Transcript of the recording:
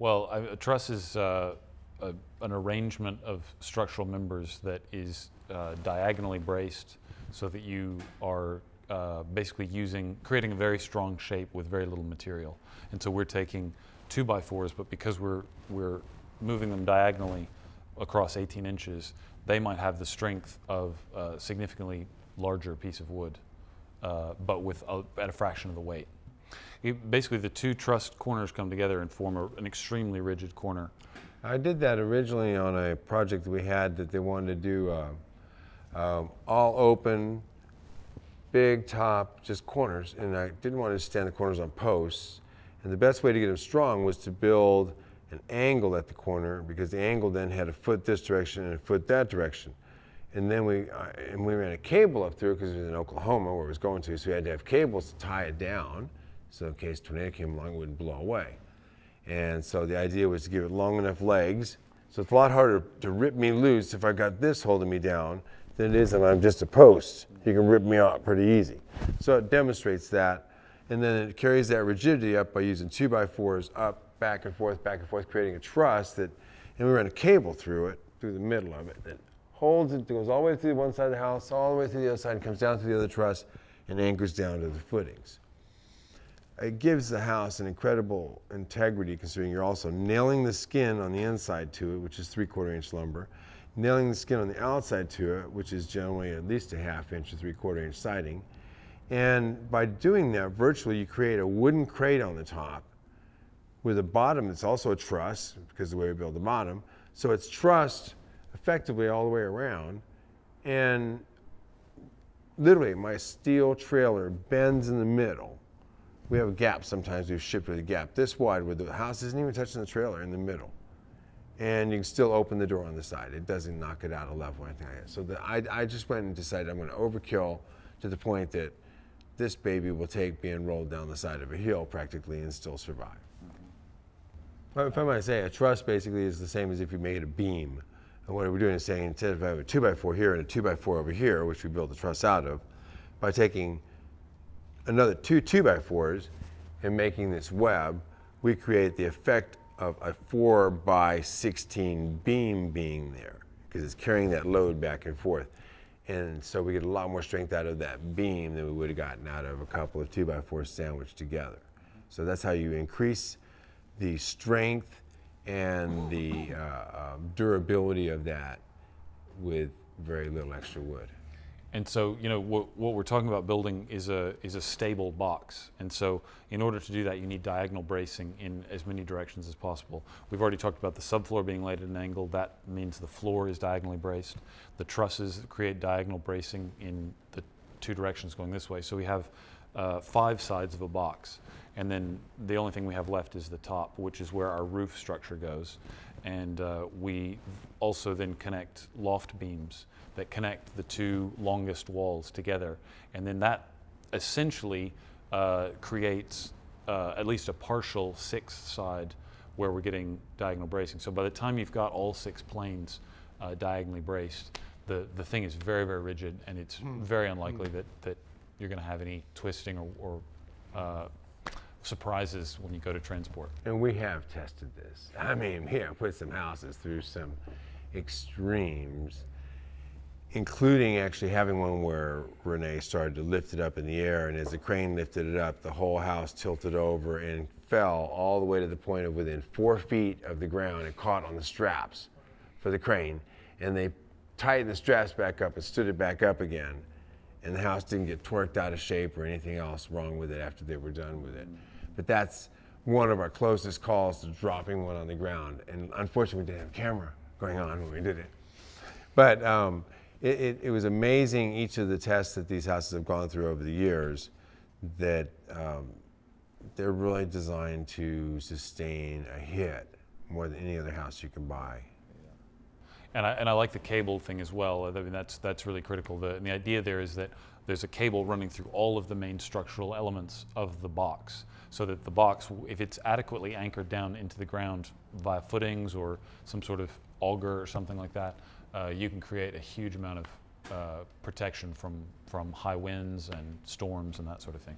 Well, a truss is uh, a, an arrangement of structural members that is uh, diagonally braced so that you are uh, basically using, creating a very strong shape with very little material. And so we're taking two by fours, but because we're, we're moving them diagonally across 18 inches, they might have the strength of a significantly larger piece of wood, uh, but with a, at a fraction of the weight. It, basically, the two trussed corners come together and form a, an extremely rigid corner. I did that originally on a project we had that they wanted to do uh, um, all open, big top, just corners, and I didn't want to stand the corners on posts. And the best way to get them strong was to build an angle at the corner because the angle then had a foot this direction and a foot that direction. And then we, uh, and we ran a cable up through because it was in Oklahoma where it was going to, so we had to have cables to tie it down so in case tornado came along, it wouldn't blow away. And so the idea was to give it long enough legs. So it's a lot harder to rip me loose if I got this holding me down than it is if I'm just a post. You can rip me out pretty easy. So it demonstrates that. And then it carries that rigidity up by using two by fours up, back and forth, back and forth, creating a truss that, and we run a cable through it, through the middle of it, that holds it, goes all the way through one side of the house, all the way through the other side, and comes down through the other truss and anchors down to the footings. It gives the house an incredible integrity considering you're also nailing the skin on the inside to it, which is three quarter inch lumber, nailing the skin on the outside to it, which is generally at least a half inch or three quarter inch siding. And by doing that, virtually you create a wooden crate on the top with a bottom that's also a truss, because the way we build the bottom. So it's trussed effectively all the way around. And literally, my steel trailer bends in the middle. We have a gap sometimes, we've shipped with a gap this wide where the house isn't even touching the trailer in the middle and you can still open the door on the side. It doesn't knock it out a level or anything like that. So the, I, I just went and decided I'm going to overkill to the point that this baby will take being rolled down the side of a hill practically and still survive. Mm-hmm. If I might say, a truss basically is the same as if you made a beam. And what we're doing is saying instead of having a two by four here and a two by four over here, which we build the truss out of, by taking another two two by fours and making this web, we create the effect of a four by 16 beam being there because it's carrying that load back and forth. And so we get a lot more strength out of that beam than we would have gotten out of a couple of two by fours sandwiched together. So that's how you increase the strength and the uh, um, durability of that with very little extra wood. And so, you know, what, what, we're talking about building is a, is a stable box. And so in order to do that, you need diagonal bracing in as many directions as possible. We've already talked about the subfloor being laid at an angle. That means the floor is diagonally braced. The trusses create diagonal bracing in the two directions going this way. So we have uh, five sides of a box. And then the only thing we have left is the top, which is where our roof structure goes. And uh, we also then connect loft beams that connect the two longest walls together. And then that essentially uh, creates uh, at least a partial sixth side where we're getting diagonal bracing. So by the time you've got all six planes uh, diagonally braced, the, the thing is very, very rigid and it's mm. very unlikely mm. that, that you're going to have any twisting or, or uh, surprises when you go to transport. And we have tested this. I mean, here, put some houses through some extremes including actually having one where Renee started to lift it up in the air, and as the crane lifted it up, the whole house tilted over and fell all the way to the point of within four feet of the ground and caught on the straps for the crane. And they tightened the straps back up and stood it back up again. And the house didn't get twerked out of shape or anything else wrong with it after they were done with it. But that's one of our closest calls to dropping one on the ground. And unfortunately, we didn't have a camera going on when we did it. But um, it, it, it, was amazing each of the tests that these houses have gone through over the years that um, they're really designed to sustain a hit more than any other house you can buy. And I, and I like the cable thing as well. I mean, that's, that's really critical. The, and the idea there is that there's a cable running through all of the main structural elements of the box so that the box, if it's adequately anchored down into the ground via footings or some sort of auger or something like that, uh, you can create a huge amount of uh, protection from, from high winds and storms and that sort of thing.